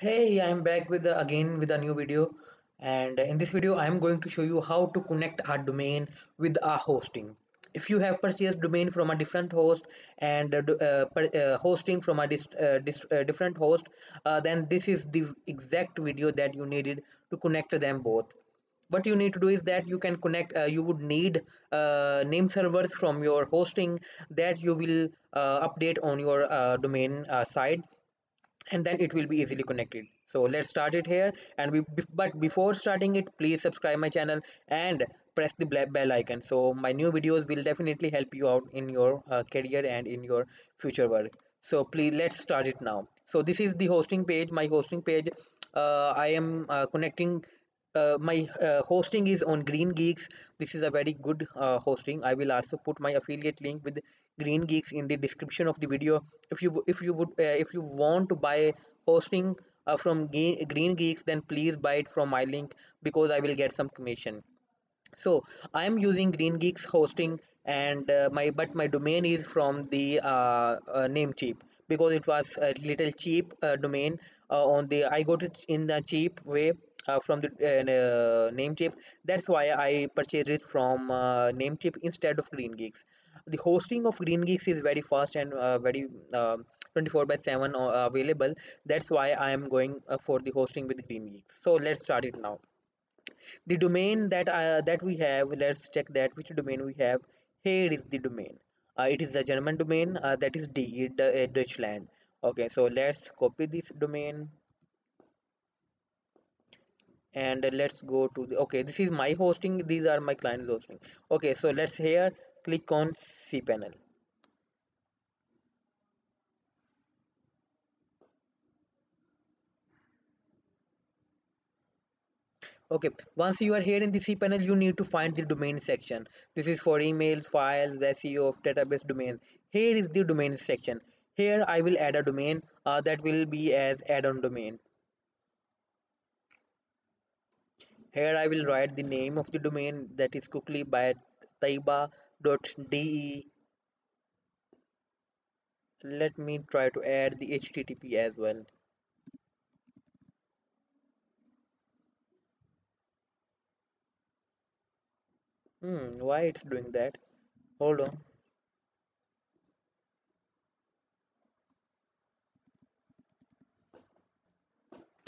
Hey, I'm back with the, again with a new video and in this video I'm going to show you how to connect a domain with a hosting. If you have purchased domain from a different host and uh, uh, uh, hosting from a uh, uh, different host, uh, then this is the exact video that you needed to connect them both. What you need to do is that you can connect, uh, you would need uh, name servers from your hosting that you will uh, update on your uh, domain uh, side and then it will be easily connected. So let's start it here. And we but before starting it please subscribe my channel and press the bell icon. So my new videos will definitely help you out in your uh, career and in your future work. So please let's start it now. So this is the hosting page my hosting page. Uh, i am uh, connecting uh, my uh, hosting is on green geeks. This is a very good uh, hosting. I will also put my affiliate link with green geeks in the description of the video. If you if you would uh, if you want to buy hosting uh, from green geeks then please buy it from my link because i will get some commission. So i am using green geeks hosting and uh, my but my domain is from the namecheap because it was a little cheap domain on the i got it in the cheap way uh, from the uh, uh, namecheap that's why i purchased it from uh, namecheap instead of green geeks. The hosting of green geeks is very fast and uh, very uh, 24 by 7 uh, available. That's why i am going uh, for the hosting with green geeks. So let's start it now. The domain that that we have let's check that which domain we have. Here is the domain. It is the german domain that is d deutschland. Okay so let's copy this domain and let's go to the okay this is my hosting these are my clients hosting okay so let's here click on cpanel Okay, once you are here in the cPanel, you need to find the domain section. This is for emails, files, SEO of database domain. Here is the domain section. Here I will add a domain uh, that will be as add-on domain. Here I will write the name of the domain that is quickly by taiba.de. Let me try to add the HTTP as well. Hmm, why it's doing that? Hold on.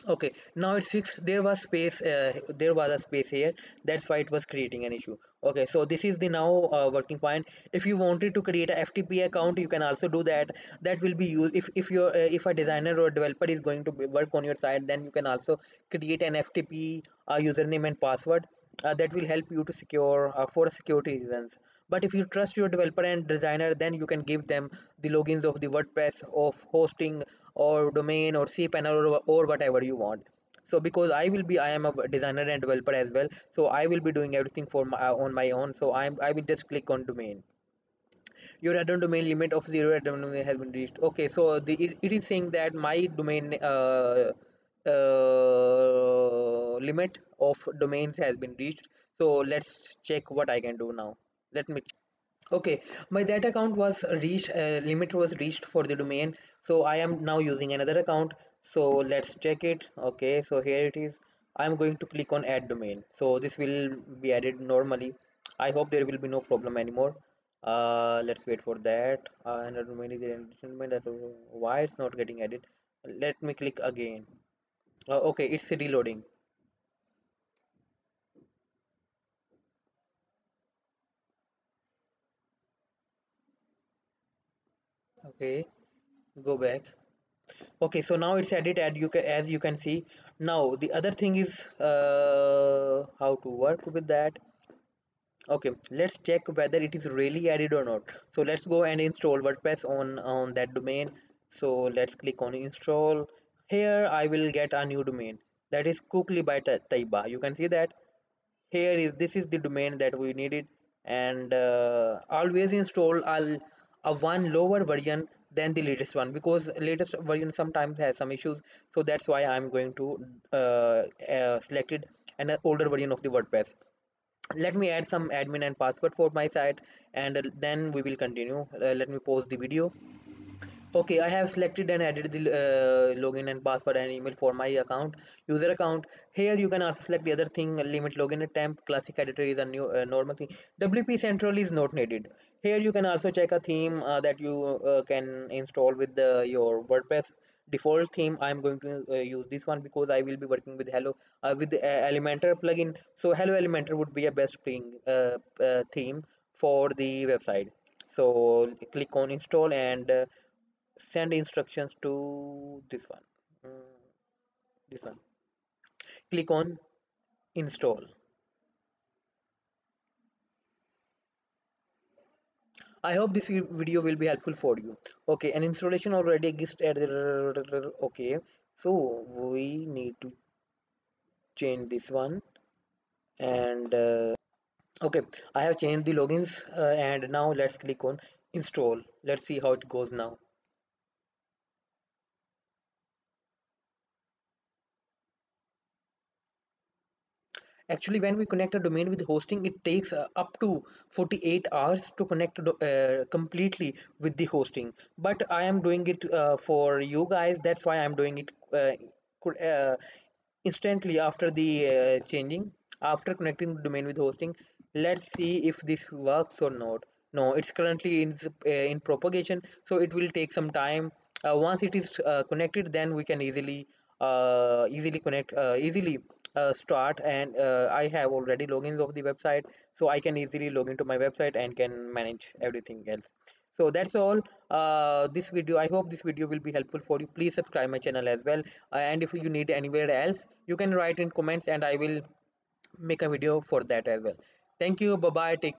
Okay now it's fixed. There was space uh, there was a space here. That's why it was creating an issue. Okay so this is the now uh, working point. If you wanted to create a ftp account you can also do that. That will be used. If if you're uh, if a designer or developer is going to work on your site then you can also create an ftp uh, username and password uh, that will help you to secure uh, for security reasons. But if you trust your developer and designer then you can give them the logins of the wordpress of hosting or domain or cpanel or, or whatever you want. So because i will be i am a designer and developer as well so i will be doing everything for my uh, on my own. So i'm i will just click on domain. Your add-on domain limit of zero add-on domain has been reached. Okay so the it, it is saying that my domain uh, uh, limit of domains has been reached so let's check what i can do now let me Okay, my that account was reached, uh, limit was reached for the domain. So I am now using another account. So let's check it. Okay, so here it is. I'm going to click on add domain. So this will be added normally. I hope there will be no problem anymore. Uh, let's wait for that. Uh, and domain is that why it's not getting added. Let me click again. Uh, okay, it's reloading. Okay, go back. okay so now it's added and you can as you can see now the other thing is uh, how to work with that. Okay let's check whether it is really added or not. So let's go and install wordpress on on that domain. So let's click on install. Here i will get a new domain. That is cookly by Ta- taiba. You can see that. Here is this is the domain that we needed. And uh, always install al a one lower version than the latest one because latest version sometimes has some issues. So that's why i'm going to uh, uh, select it an older version of the wordpress. Let me add some admin and password for my site and then we will continue. Uh, let me pause the video okay i have selected and added the uh, login and password and email for my account user account. Here you can also select the other thing limit login attempt classic editor is a new uh, normal thing. Wp central is not needed. Here you can also check a theme uh, that you uh, can install with the, your wordpress default theme. I'm going to uh, use this one because i will be working with hello uh, with the uh, elementor plugin. So hello elementor would be a best playing uh, uh, theme for the website. So click on install and send instructions to this one. Mm, this one. Click on install. I hope this video will be helpful for you. Okay an installation already exists at the okay. So we need to change this one and uh, okay i have changed the logins uh, and now let's click on install. Let's see how it goes now actually when we connect a domain with hosting it takes uh, up to 48 hours to connect uh, completely with the hosting. But i am doing it uh, for you guys. That's why i'm doing it uh, uh, instantly after the uh, changing after connecting the domain with hosting. Let's see if this works or not. No it's currently in in propagation so it will take some time. Once it is connected then we can easily easily connect easily uh, start and uh, I have already logins of the website so I can easily log into my website and can manage everything else. So that's all. Uh, this video I hope this video will be helpful for you. Please subscribe my channel as well. Uh, and if you need anywhere else you can write in comments and I will make a video for that as well. Thank you. Bye bye take